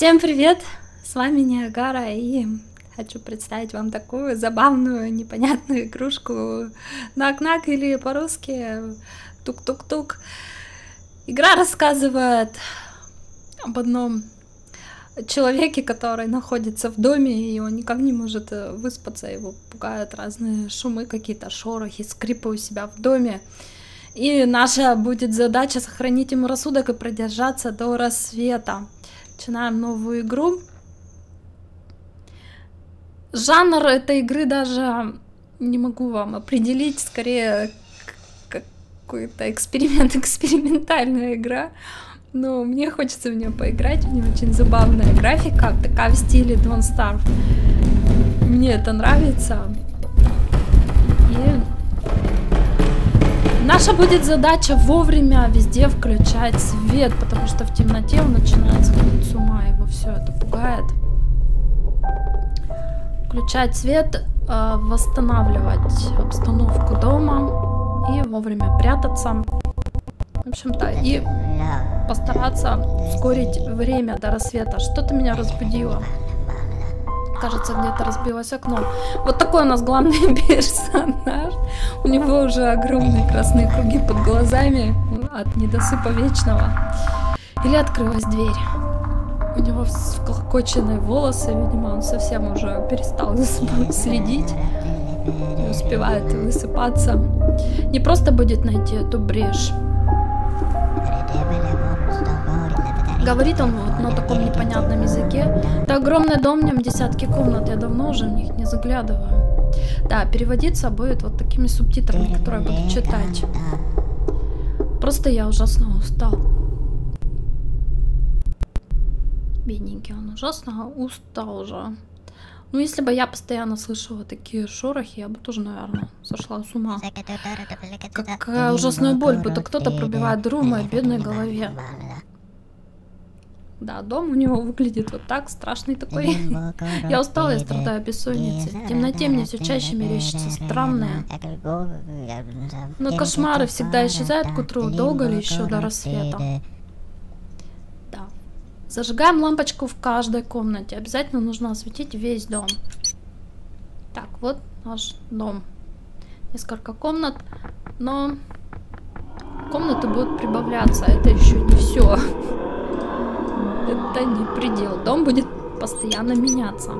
Всем привет! С вами Ниагара и хочу представить вам такую забавную, непонятную игрушку Knock-Knock или по-русски Тук-Тук-Тук. Игра рассказывает об одном человеке, который находится в доме, и он никак не может выспаться, его пугают разные шумы, какие-то шорохи, скрипы у себя в доме. И наша будет задача сохранить ему рассудок и продержаться до рассвета. Начинаем новую игру. Жанр этой игры даже не могу вам определить, скорее какой-то эксперимент, экспериментальная игра. Но мне хочется в нее поиграть, у нее очень забавная графика, такая в стиле Don't Starve. Мне это нравится. Наша будет задача вовремя везде включать свет, потому что в темноте он начинает сходить с ума, его все это пугает. Включать свет, э, восстанавливать обстановку дома и вовремя прятаться. В общем-то, и постараться ускорить время до рассвета. Что-то меня разбудило кажется, где-то разбилось окно. Вот такой у нас главный персонаж. У него уже огромные красные круги под глазами от недосыпа вечного. Или открылась дверь. У него вклокоченные волосы, видимо, он совсем уже перестал за собой следить. Не успевает высыпаться. Не просто будет найти эту брешь. Говорит он вот на таком непонятном языке. Это огромный дом, в нем десятки комнат, я давно уже в них не заглядываю. Да, переводиться будет вот такими субтитрами, которые я буду читать. Просто я ужасно устал. Бедненький он ужасно устал уже. Ну, если бы я постоянно слышала такие шорохи, я бы тоже, наверное, сошла с ума. Какая ужасная боль, будто кто-то пробивает дыру в моей бедной голове. Да, дом у него выглядит вот так, страшный такой. Я устала, я страдаю бессонницей. В темноте мне все чаще мерещится странное. Но кошмары всегда исчезают к утру, долго ли еще до рассвета. Да. Зажигаем лампочку в каждой комнате. Обязательно нужно осветить весь дом. Так, вот наш дом. Несколько комнат, но комнаты будут прибавляться. Это еще не все это не предел. Дом будет постоянно меняться.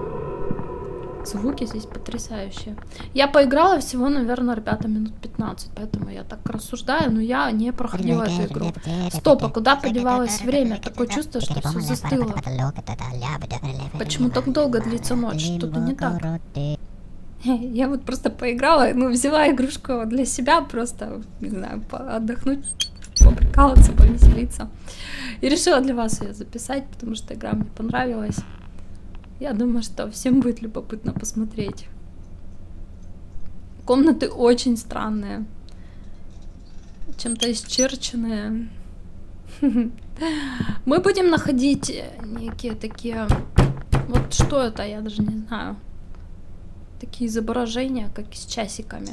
Звуки здесь потрясающие. Я поиграла всего, наверное, ребята, минут 15, поэтому я так рассуждаю, но я не проходила эту игру. Стоп, а куда подевалось время? Такое чувство, что все застыло. Почему так долго длится ночь? Что-то не так. Я вот просто поиграла, ну, взяла игрушку для себя, просто, не знаю, отдохнуть поприкалываться, повеселиться. И решила для вас ее записать, потому что игра мне понравилась. Я думаю, что всем будет любопытно посмотреть. Комнаты очень странные. Чем-то исчерченные. Мы будем находить некие такие... Вот что это, я даже не знаю. Такие изображения, как с часиками.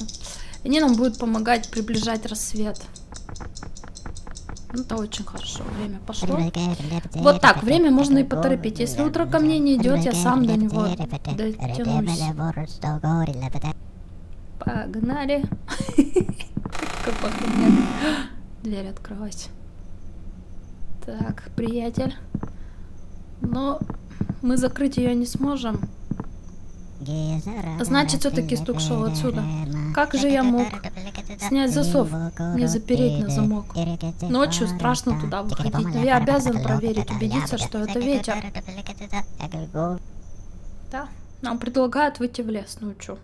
Они нам будут помогать приближать рассвет. Ну, это очень хорошо. Время пошло. Вот так, время можно и поторопить. Если утро ко мне не идет, я сам до него дотянусь. Погнали. Дверь открылась. Так, приятель. Но мы закрыть ее не сможем. Значит, все-таки стук шел отсюда. Как же я мог снять засов, не запереть на замок? Ночью страшно туда выходить, но я обязан проверить, убедиться, что это ветер. Да, нам предлагают выйти в лес ночью.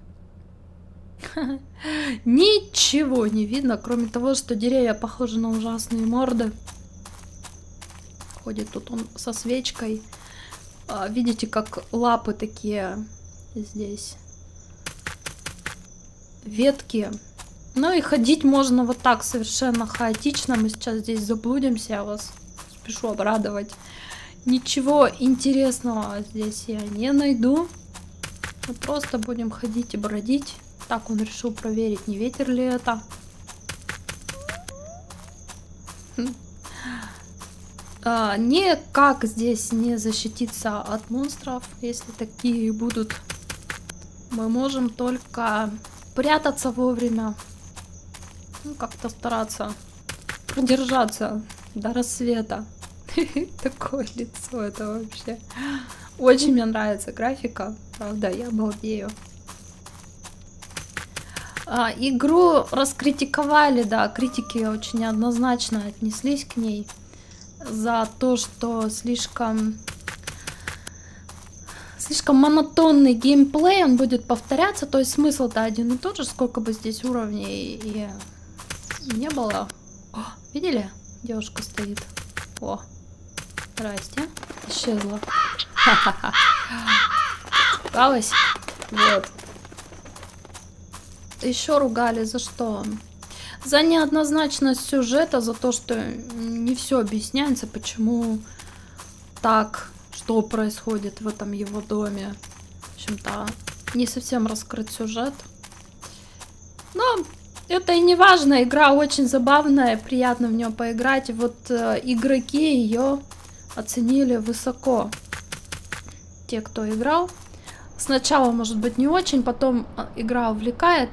Ничего не видно, кроме того, что деревья похожи на ужасные морды. Ходит тут он со свечкой. А, видите, как лапы такие здесь ветки. Ну и ходить можно вот так совершенно хаотично. Мы сейчас здесь заблудимся, я вас спешу обрадовать. Ничего интересного здесь я не найду. Мы просто будем ходить и бродить. Так он решил проверить, не ветер ли это. А, никак здесь не защититься от монстров, если такие будут. Мы можем только прятаться вовремя. Ну, как-то стараться продержаться до рассвета. Такое лицо это вообще. Очень мне нравится графика. Правда, я балдею. А, игру раскритиковали, да, критики очень неоднозначно отнеслись к ней за то, что слишком слишком монотонный геймплей, он будет повторяться, то есть смысл-то один и тот же, сколько бы здесь уровней и не было. О, видели? Девушка стоит. О, здрасте. Исчезла. Ха-ха-ха. Вот. Еще ругали за что? За неоднозначность сюжета, за то, что не все объясняется, почему так, что происходит в этом его доме. В общем-то, не совсем раскрыт сюжет. Но это и не важно, игра очень забавная, приятно в нее поиграть. Вот э, игроки ее оценили высоко. Те, кто играл. Сначала, может быть, не очень, потом э, игра увлекает,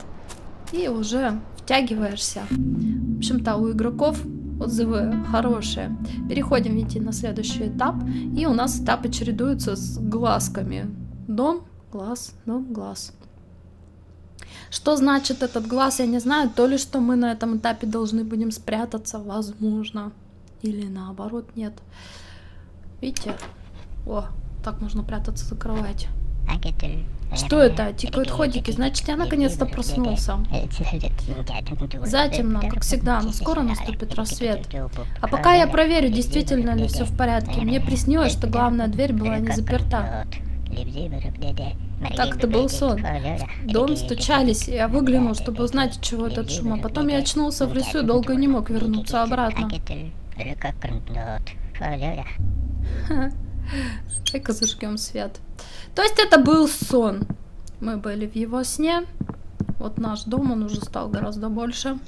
и уже втягиваешься. В общем-то, у игроков отзывы хорошие. Переходим, видите, на следующий этап. И у нас этапы чередуются с глазками. Дом, глаз, дом, глаз. Что значит этот глаз, я не знаю. То ли, что мы на этом этапе должны будем спрятаться, возможно. Или наоборот, нет. Видите? О, так можно прятаться за кровать. Что это? Тикают ходики. Значит, я наконец-то проснулся. Затемно, как всегда, но скоро наступит рассвет. А пока я проверю, действительно ли все в порядке. Мне приснилось, что главная дверь была не заперта. Так это был сон. В дом стучались, и я выглянул, чтобы узнать, от чего этот шум. А потом я очнулся в лесу и долго не мог вернуться обратно. Дай-ка зажгем свет. То есть это был сон. Мы были в его сне. Вот наш дом, он уже стал гораздо больше.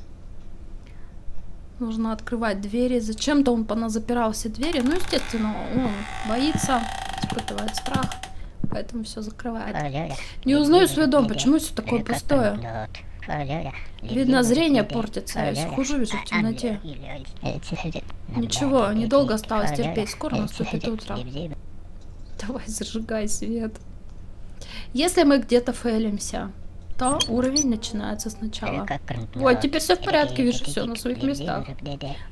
Нужно открывать двери. Зачем-то он поназапирал все двери. Ну, естественно, он боится, испытывает страх. Поэтому все закрывает. Не узнаю свой дом. Почему все такое пустое? Видно, зрение портится. Я хуже вижу в темноте. Ничего, недолго осталось терпеть. Скоро наступит утро. Давай, зажигай свет. Если мы где-то фейлимся, то уровень начинается сначала. Вот, теперь все в порядке, вижу все на своих местах.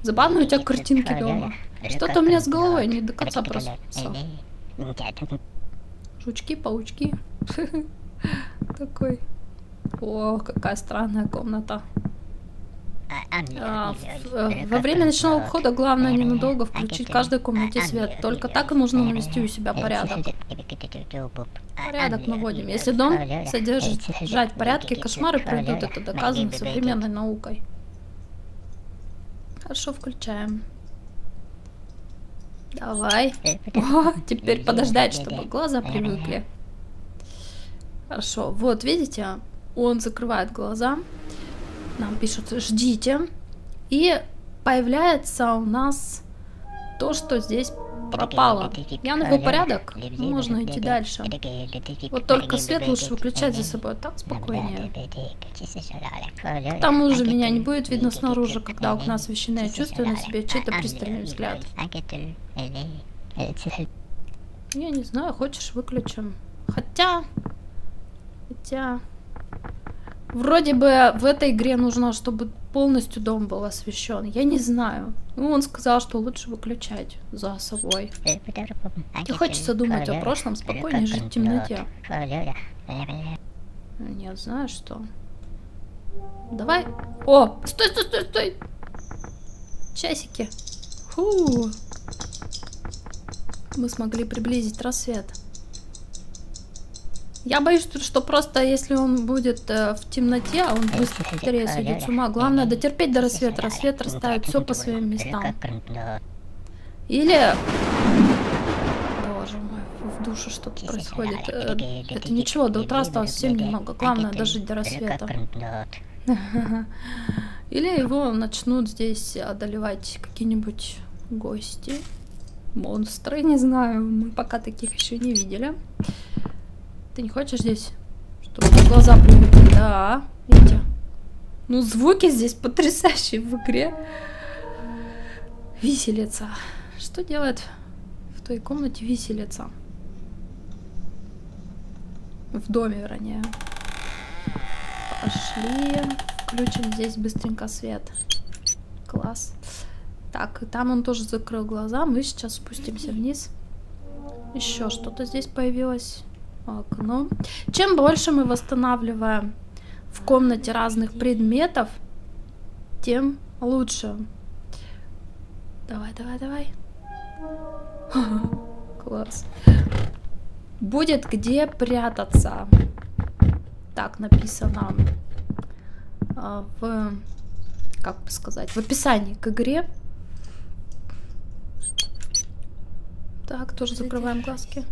Забавно у тебя картинки дома. Что-то у меня с головой не до конца проснулся. Жучки, паучки. Такой. О, какая странная комната. А, э, во время ночного ухода главное ненадолго включить в каждой комнате свет. Только так и нужно навести у себя порядок. Порядок наводим. Если дом содержит жать порядки, кошмары пройдут. Это доказано современной наукой. Хорошо, включаем. Давай. О, теперь подождать, чтобы глаза привыкли. Хорошо. Вот, видите, он закрывает глаза нам пишут «ждите». И появляется у нас то, что здесь пропало. Я навел порядок, можно идти дальше. Вот только свет лучше выключать за собой, так спокойнее. К тому же меня не будет видно снаружи, когда окна освещены, я чувствую на себе чей-то пристальный взгляд. Я не знаю, хочешь выключим. Хотя... Хотя... Вроде бы в этой игре нужно, чтобы полностью дом был освещен. Я не знаю. Ну, он сказал, что лучше выключать за собой. Не хочется думать о прошлом, спокойнее жить в темноте. Нет, знаешь что? Давай. О, стой, стой, стой, стой. Часики. Фу. Мы смогли приблизить рассвет. Я боюсь, что просто если он будет э, в темноте, а он быстрее сойдет с ума. Главное дотерпеть до рассвета. Рассвет расставит все по своим местам. Или... Боже мой, в душе что-то происходит. Э, это ничего, до утра осталось совсем немного. Главное дожить до рассвета. Или его начнут здесь одолевать какие-нибудь гости. монстры, не знаю, мы пока таких еще не видели. Ты не хочешь здесь, чтобы глаза привыкли? Да, видите? Ну, звуки здесь потрясающие в игре. Виселица. Что делает в той комнате виселица? В доме, вернее. Пошли. Включим здесь быстренько свет. Класс. Так, там он тоже закрыл глаза. Мы сейчас спустимся вниз. Еще что-то здесь появилось. Окно. Чем больше мы восстанавливаем в комнате разных предметов, тем лучше. Давай, давай, давай. Класс. Будет где прятаться. Так написано а, в, как бы сказать, в описании к игре. Так, тоже закрываем глазки.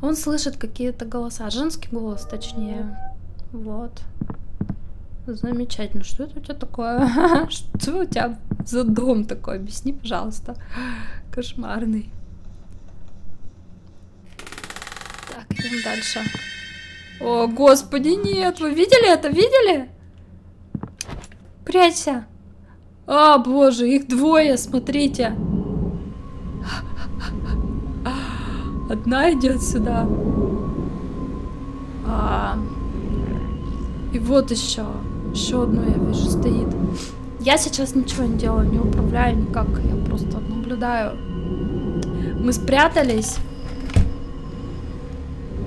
Он слышит какие-то голоса. Женский голос, точнее. Вот. Замечательно. Что это у тебя такое? Что у тебя за дом такой? Объясни, пожалуйста. Кошмарный. Так, идем дальше. О, господи, нет! Вы видели это? Видели? Прячься. А, боже, их двое, смотрите. Одна идет сюда. А... И вот еще. Еще одно я вижу стоит. Я сейчас ничего не делаю, не управляю никак. Я просто наблюдаю. Мы спрятались.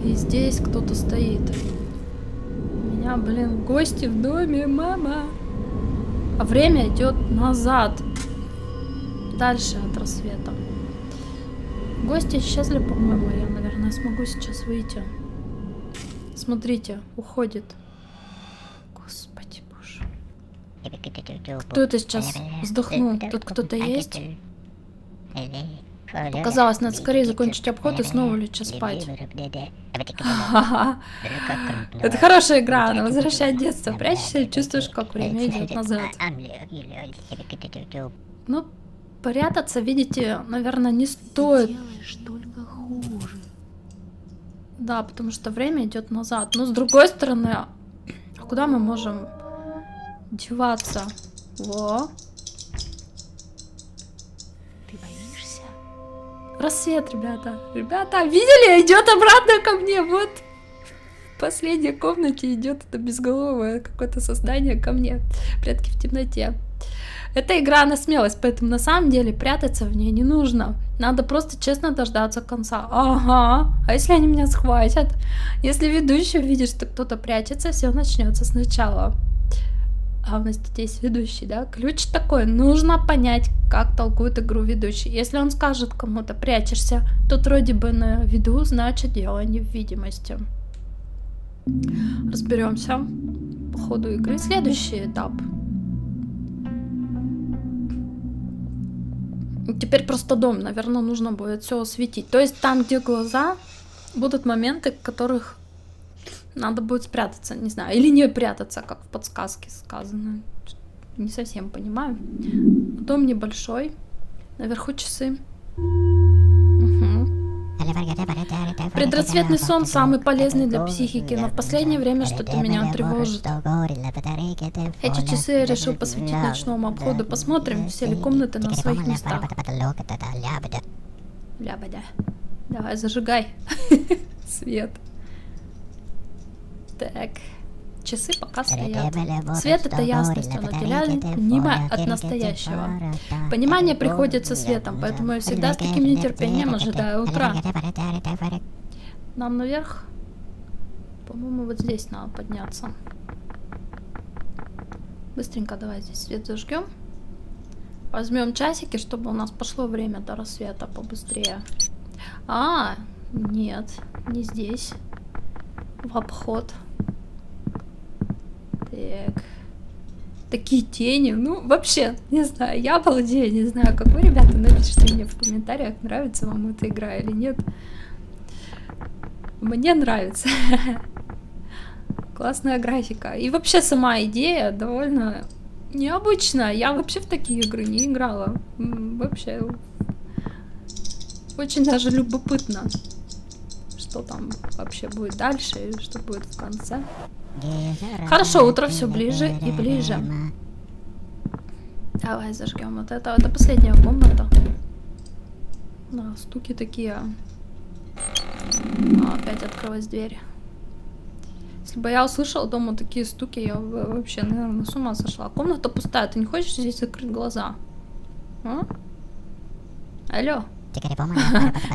И здесь кто-то стоит. У меня, блин, гости в доме, мама. А время идет назад. Дальше от рассвета. Гости исчезли, по-моему. Я, наверное, смогу сейчас выйти. Смотрите, уходит. Господи боже. Кто это сейчас вздохнул? Тут кто-то есть? Показалось, надо скорее закончить обход и снова лечь спать. Это хорошая игра, она возвращает детство. Прячешься и чувствуешь, как время идет назад. Ну, прятаться, видите, наверное, не стоит. только хуже. Да, потому что время идет назад. Но с другой стороны, а куда мы можем деваться? Во. Ты боишься? Рассвет, ребята. Ребята, видели? Идет обратно ко мне. Вот. В последней комнате идет это безголовое какое-то создание ко мне. Прятки в темноте. Эта игра на смелость, поэтому на самом деле прятаться в ней не нужно. Надо просто честно дождаться конца. Ага, а если они меня схватят? Если ведущий увидит, что кто-то прячется, все начнется сначала. А у нас тут есть ведущий, да? Ключ такой, нужно понять, как толкует игру ведущий. Если он скажет кому-то прячешься, тот вроде бы на виду, значит дело не в видимости. Разберемся по ходу игры. Следующий этап. Теперь просто дом, наверное, нужно будет все осветить. То есть там, где глаза, будут моменты, в которых надо будет спрятаться, не знаю, или не прятаться, как в подсказке сказано. Не совсем понимаю. Дом небольшой, наверху часы. Предрассветный сон самый полезный для психики, но в последнее время что-то меня тревожит. Эти часы я решил посвятить ночному обходу. Посмотрим, все ли комнаты на своих местах. Лябадя. Давай, зажигай свет. Так. Часы пока стоят. Свет — это ясность, он отделяет мимо от настоящего. Понимание приходит со светом, поэтому я всегда с таким нетерпением ожидаю утра. Нам наверх? По-моему, вот здесь надо подняться. Быстренько давай здесь свет зажгем. Возьмем часики, чтобы у нас пошло время до рассвета побыстрее. А, нет, не здесь. В обход. Так. Такие тени. Ну, вообще, не знаю, я обалдею, не знаю, как вы, ребята, напишите мне в комментариях, нравится вам эта игра или нет. Мне нравится. Классная графика. И вообще сама идея довольно необычная. Я вообще в такие игры не играла. Вообще Очень даже любопытно, что там вообще будет дальше и что будет в конце. Хорошо, утро все ближе и ближе. Давай зажгем вот это. Это последняя комната. Да, стуки такие. А, опять открылась дверь. Если бы я услышала дома такие стуки, я бы вообще, наверное, с ума сошла. Комната пустая, ты не хочешь здесь закрыть глаза? А? Алло.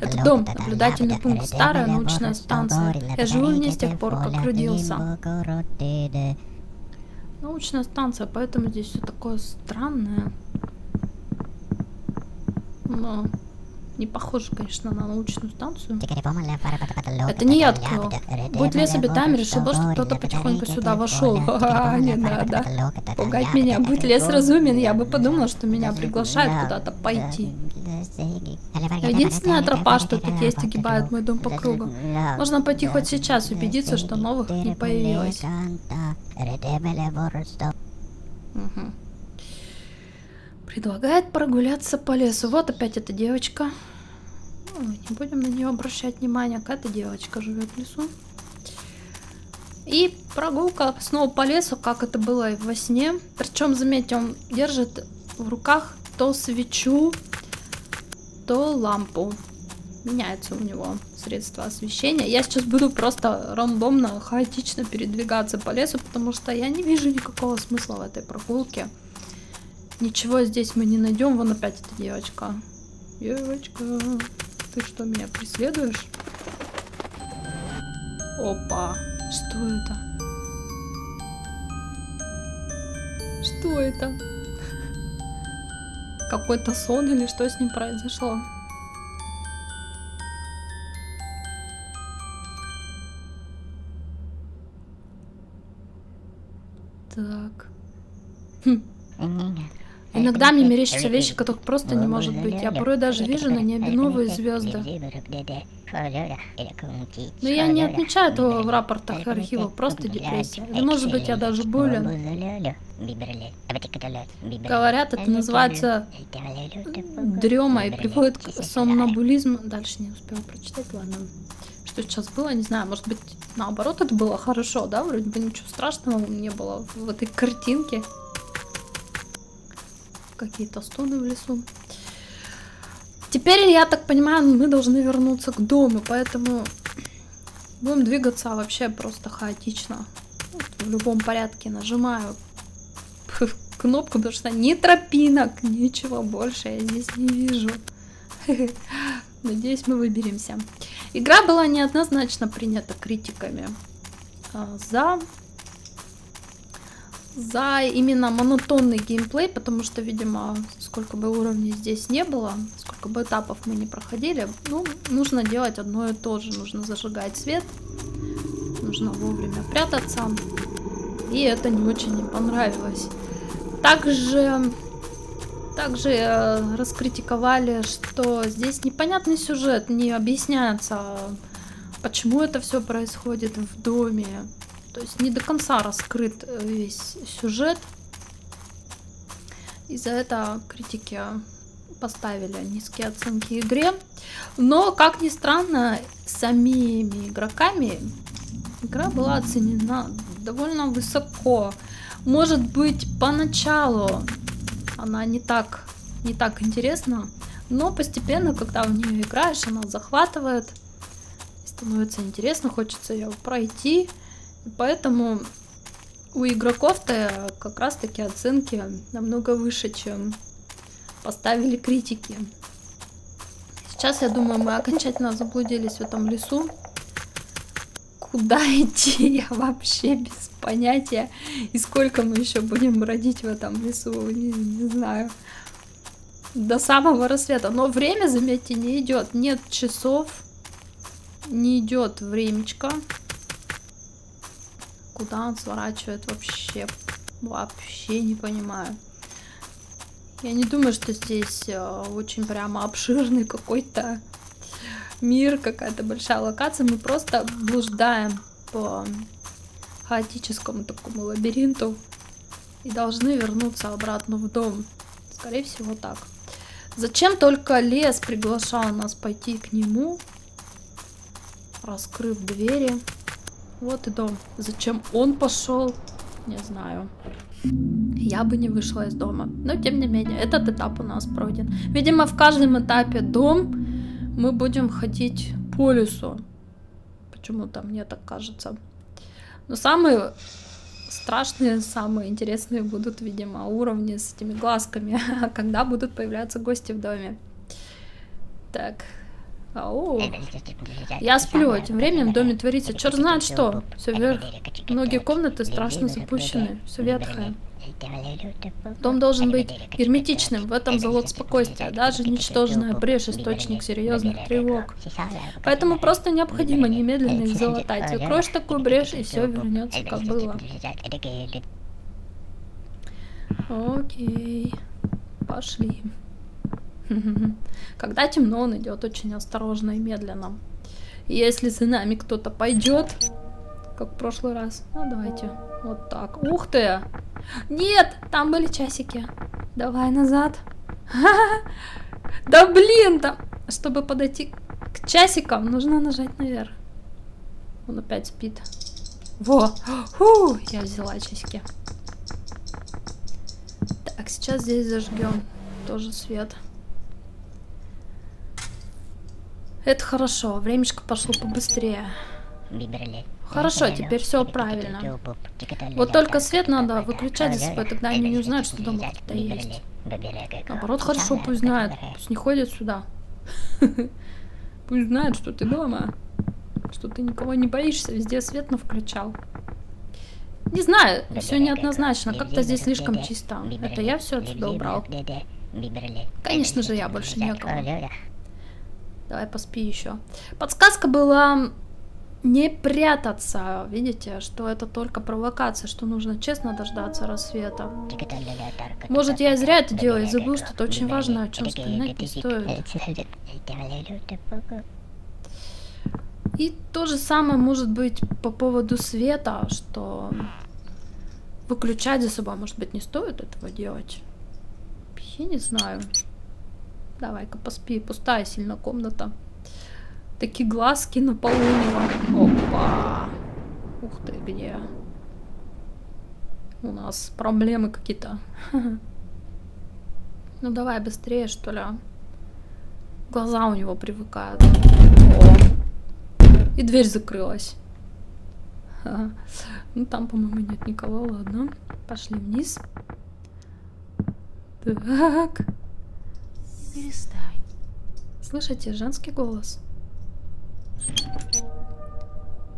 Это дом, наблюдательный пункт, старая научная станция. Я живу в ней с тех пор, как родился. Научная станция, поэтому здесь все такое странное. Но не похоже, конечно, на научную станцию. Это не я открыл. Будь лес обитаем, решил бы, что кто-то потихоньку сюда вошел. Не надо. Пугать меня. Будь лес разумен, я бы подумал, что меня приглашают куда-то пойти. Единственная тропа, что тут есть, огибает мой дом по кругу. Можно пойти хоть сейчас, убедиться, что новых не появилось. Угу. Предлагает прогуляться по лесу. Вот опять эта девочка. Ну, не будем на нее обращать внимание. Какая-то девочка живет в лесу. И прогулка снова по лесу, как это было и во сне. Причем, заметьте, он держит в руках то свечу, то лампу. Меняется у него средство освещения. Я сейчас буду просто рандомно, хаотично передвигаться по лесу, потому что я не вижу никакого смысла в этой прогулке. Ничего здесь мы не найдем. Вон опять эта девочка. Девочка, ты что, меня преследуешь? Опа, что это? Что это? Какой-то сон или что с ним произошло? Так. Хм. Иногда мне мерещатся вещи, которых просто не может быть. Я порой даже вижу на небе новые звезды. Но я не отмечаю этого в рапортах и архивах, просто депрессия. Или может быть я даже болен. Говорят, это называется дрема и приводит к сомнобулизму. Дальше не успела прочитать, ладно. Что сейчас было, не знаю, может быть наоборот это было хорошо, да? Вроде бы ничего страшного не было в этой картинке какие-то стоны в лесу. Теперь, я так понимаю, мы должны вернуться к дому, поэтому будем двигаться вообще просто хаотично. Вот, в любом порядке нажимаю кнопку, потому что ни тропинок, ничего больше я здесь не вижу. Надеюсь, мы выберемся. Игра была неоднозначно принята критиками а, за за именно монотонный геймплей, потому что, видимо, сколько бы уровней здесь не было, сколько бы этапов мы не проходили, ну, нужно делать одно и то же. Нужно зажигать свет, нужно вовремя прятаться, и это не очень мне понравилось. Также, также э, раскритиковали, что здесь непонятный сюжет, не объясняется, почему это все происходит в доме, то есть не до конца раскрыт э, весь сюжет. И за это критики поставили низкие оценки игре. Но, как ни странно, самими игроками игра была оценена довольно высоко. Может быть, поначалу она не так, не так интересна, но постепенно, когда в нее играешь, она захватывает, становится интересно, хочется ее пройти. Поэтому у игроков-то как раз-таки оценки намного выше, чем поставили критики. Сейчас, я думаю, мы окончательно заблудились в этом лесу. Куда идти, я вообще без понятия. И сколько мы еще будем бродить в этом лесу, не, не знаю. До самого рассвета. Но время, заметьте, не идет. Нет часов, не идет времечко. Куда он сворачивает вообще? Вообще не понимаю. Я не думаю, что здесь э, очень прямо обширный какой-то мир, какая-то большая локация. Мы просто блуждаем по хаотическому такому лабиринту и должны вернуться обратно в дом. Скорее всего так. Зачем только лес приглашал нас пойти к нему, раскрыв двери? Вот и дом. Зачем он пошел? Не знаю. Я бы не вышла из дома. Но тем не менее, этот этап у нас пройден. Видимо, в каждом этапе дом мы будем ходить по лесу. Почему-то мне так кажется. Но самые страшные, самые интересные будут, видимо, уровни с этими глазками, когда будут появляться гости в доме. Так, Ау. Я сплю, а тем временем в доме творится черт знает что. Все вверх. Многие комнаты страшно запущены, все ветхое. Дом должен быть герметичным, в этом залог спокойствия. Даже ничтожная брешь – источник серьезных тревог. Поэтому просто необходимо немедленно их залатать. Закроешь такую брешь, и все вернется как было. Окей, пошли. Когда темно, он идет очень осторожно и медленно. Если за нами кто-то пойдет, как в прошлый раз, ну давайте вот так. Ух ты! Нет, там были часики. Давай назад. Да блин, там... Чтобы подойти к часикам, нужно нажать наверх. Он опять спит. Во! Фу, я взяла часики. Так, сейчас здесь зажгем тоже свет. Это хорошо, времечко пошло побыстрее. Хорошо, теперь все правильно. Вот только свет надо выключать собой, тогда они не узнают, что дома кто-то есть. Наоборот, хорошо, пусть знают, пусть не ходят сюда. Пусть знают, что ты дома, что ты никого не боишься, везде свет на включал. Не знаю, все неоднозначно, как-то здесь слишком чисто. Это я все отсюда убрал. Конечно же, я больше некого. Давай поспи еще. Подсказка была не прятаться. Видите, что это только провокация, что нужно честно дождаться рассвета. Может, я зря это делаю и забыл что-то очень важное, о чем вспоминать не стоит. И то же самое может быть по поводу света, что выключать за собой, может быть, не стоит этого делать. Я не знаю. Давай-ка поспи, пустая сильно комната. Такие глазки на полу Опа! Ух ты, где? У нас проблемы какие-то. Ну давай быстрее, что ли. Глаза у него привыкают. О. И дверь закрылась. Ну там, по-моему, нет никого. Ладно. Пошли вниз. Так. Перестань. Слышите, женский голос.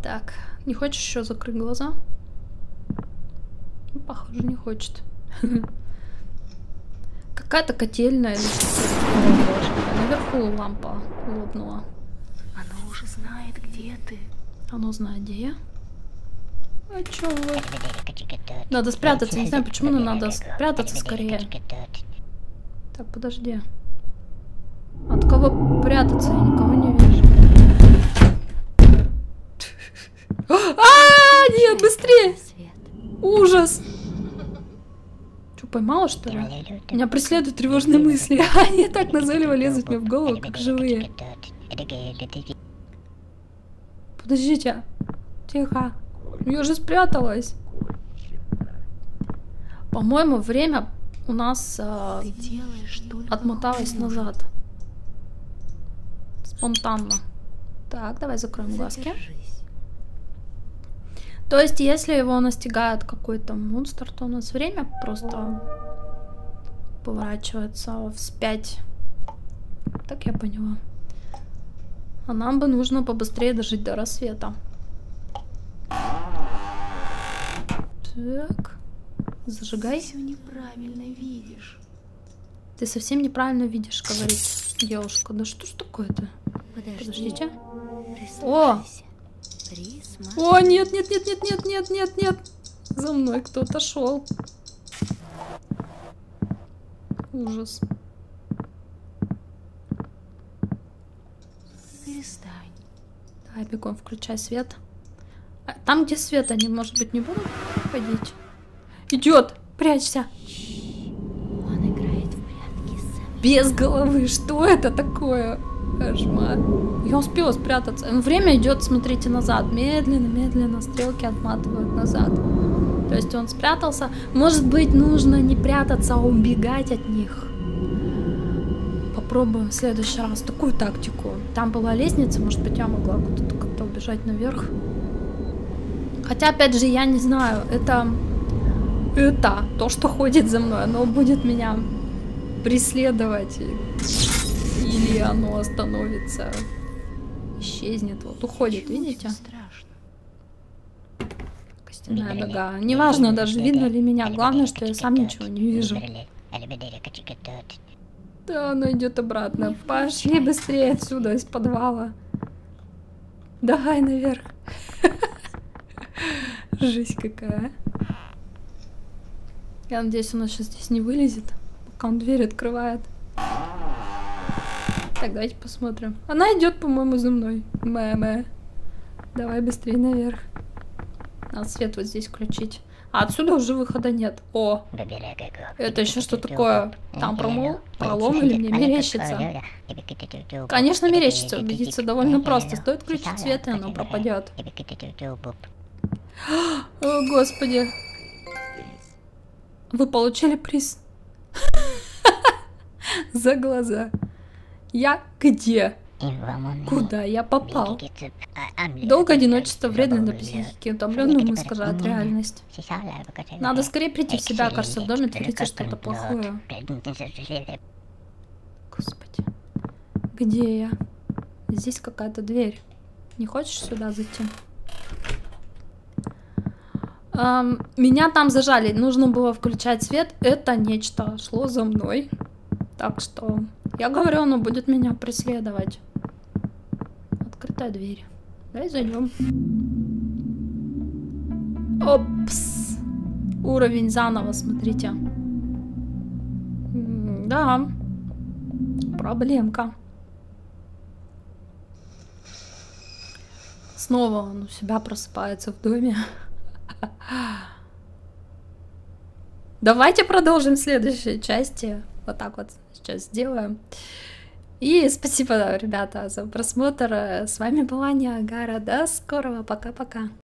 Так, не хочешь еще закрыть глаза? Ну, похоже, не хочет. Какая-то котельная. Наверху лампа лопнула. Оно уже знает, где ты. Оно знает, где я? А чё вы? Надо спрятаться. Не знаю, почему, но надо спрятаться скорее. Так, подожди. От кого прятаться? Я никого не вижу. А, нет, быстрее! Ужас! Что, поймала, что ли? Меня преследуют тревожные мысли. Они так назойливо лезут мне в голову, как живые. Подождите. Тихо. Я же спряталась. По-моему, время у нас э, отмоталось назад. Спонтанно. Так, давай закроем глазки. То есть, если его настигает какой-то монстр, то у нас время просто поворачивается вспять. Так я поняла. А нам бы нужно побыстрее дожить до рассвета. Так. Зажигай. Ты все неправильно видишь. Ты совсем неправильно видишь, говорит девушка. Да что ж такое-то? Подожди. Подождите. О! О, нет, нет, нет, нет, нет, нет, нет, нет. За мной кто-то шел. Ужас. Перестань. Давай бегом, включай свет. А, там, где свет, они, может быть, не будут ходить? Идет! Прячься! Он играет в прятки с без головы. Что это такое? Кошмар. Я успела спрятаться. Время идет, смотрите, назад. Медленно, медленно стрелки отматывают назад. То есть он спрятался. Может быть, нужно не прятаться, а убегать от них. Попробуем в следующий раз такую тактику. Там была лестница, может быть, я могла куда-то как-то убежать наверх. Хотя, опять же, я не знаю, это... Это, то, что ходит за мной, оно будет меня преследовать. Или оно остановится, исчезнет. Вот уходит, Почему видите? страшно? Костяная нога. Неважно даже, видно ли меня. Главное, что я сам ничего не вижу. Да, она идет обратно. Пошли быстрее отсюда, из подвала. Давай наверх. Жизнь какая. Я надеюсь, она сейчас здесь не вылезет, пока он дверь открывает. Так, давайте посмотрим. Она идет, по-моему, за мной. Мэ-мэ. Давай быстрее наверх. Надо свет вот здесь включить. А отсюда уже выхода нет. О, это еще что такое? Там пролом, пролом или мне мерещится? Конечно, мерещится. Убедиться довольно просто. Стоит включить свет, и оно пропадет. О, господи. Вы получили приз. За глаза. Я где? Куда я попал? Долго одиночество вредно для психики. Утомленному искажает реальность. Надо скорее прийти в себя, кажется, в доме творится что-то плохое. Господи. Где я? Здесь какая-то дверь. Не хочешь сюда зайти? Ам, меня там зажали. Нужно было включать свет. Это нечто шло за мной. Так что я говорю, оно будет меня преследовать. Открытая дверь. Давай зайдем. Опс. Уровень заново, смотрите. Да. Проблемка. Снова он у себя просыпается в доме. Давайте продолжим в следующей части. Вот так вот сейчас сделаем. И спасибо, ребята, за просмотр. С вами была Ниагара. До скорого. Пока-пока.